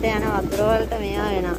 පැත්තට යන වතුර වලට මේවා වෙනවා.